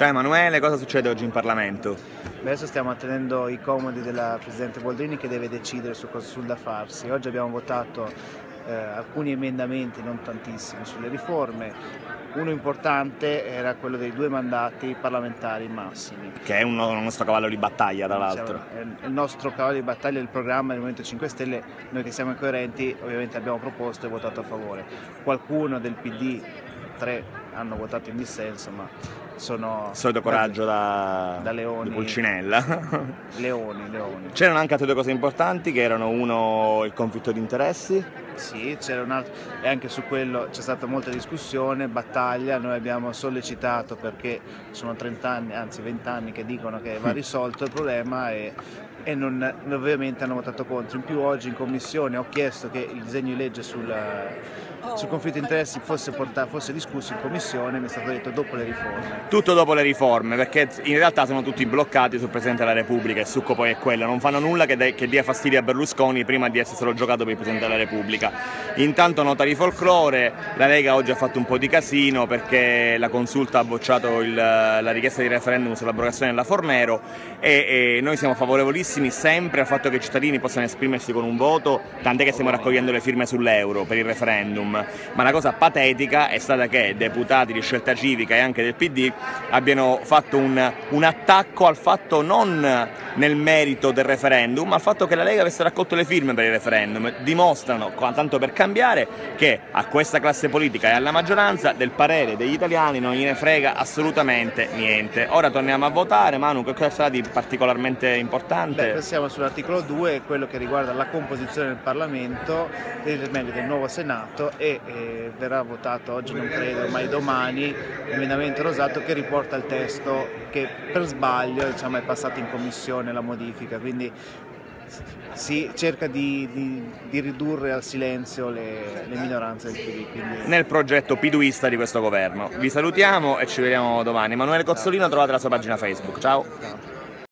Ciao Emanuele, cosa succede oggi in Parlamento? Adesso stiamo attendendo i comodi della Presidente Boldrini che deve decidere su cosa sul da farsi. Oggi abbiamo votato eh, alcuni emendamenti, non tantissimi, sulle riforme. Uno importante era quello dei due mandati parlamentari massimi. Che è uno, il nostro cavallo di battaglia, tra l'altro. Il nostro cavallo di battaglia del programma del Movimento 5 Stelle. Noi che siamo coerenti ovviamente abbiamo proposto e votato a favore. Qualcuno del PD, tre hanno votato in dissenso, ma sono... Solito coraggio da, da leoni. Di Pulcinella. leoni, leoni. C'erano anche altre due cose importanti che erano uno il conflitto di interessi. Sì, c'era un altro, e anche su quello c'è stata molta discussione, battaglia, noi abbiamo sollecitato perché sono 30 anni, anzi 20 anni che dicono che va risolto il problema e, e non, ovviamente hanno votato contro. In più oggi in commissione ho chiesto che il disegno di legge sul sul conflitto di interessi fosse, portato, fosse discusso in commissione, mi è stato detto dopo le riforme. Tutto dopo le riforme, perché in realtà sono tutti bloccati sul Presidente della Repubblica, il succo poi è quello, non fanno nulla che, de- che dia fastidio a Berlusconi prima di esserselo giocato per il Presidente della Repubblica. Intanto nota di folklore, la Lega oggi ha fatto un po' di casino perché la consulta ha bocciato il, la richiesta di referendum sull'abrogazione della Fornero e, e noi siamo favorevolissimi sempre al fatto che i cittadini possano esprimersi con un voto, tant'è che stiamo raccogliendo le firme sull'euro per il referendum ma la cosa patetica è stata che deputati di scelta civica e anche del PD abbiano fatto un, un attacco al fatto non nel merito del referendum, ma al fatto che la Lega avesse raccolto le firme per il referendum. Dimostrano, tanto per cambiare, che a questa classe politica e alla maggioranza del parere degli italiani non gliene frega assolutamente niente. Ora torniamo a votare, Manu, che cosa sarà di particolarmente importante? Beh, siamo sull'articolo 2, quello che riguarda la composizione del Parlamento, meglio del nuovo Senato e e verrà votato oggi, non credo, mai domani, l'emendamento rosato che riporta il testo che per sbaglio diciamo, è passato in commissione la modifica, quindi si cerca di, di, di ridurre al silenzio le, le minoranze del PD. Quindi... Nel progetto piduista di questo governo. Vi salutiamo e ci vediamo domani. Emanuele Cozzolino trovate la sua pagina Facebook. Ciao. Ciao.